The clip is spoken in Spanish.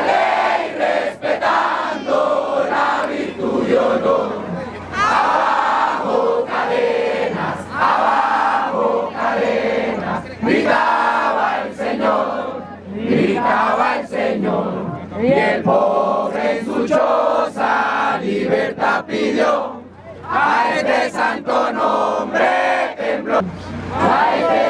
Ley respetando la virtud y honor, abajo cadenas, abajo cadenas, gritaba el Señor, gritaba el Señor, y el pobre en su choza, libertad pidió, a este santo nombre tembló, a este.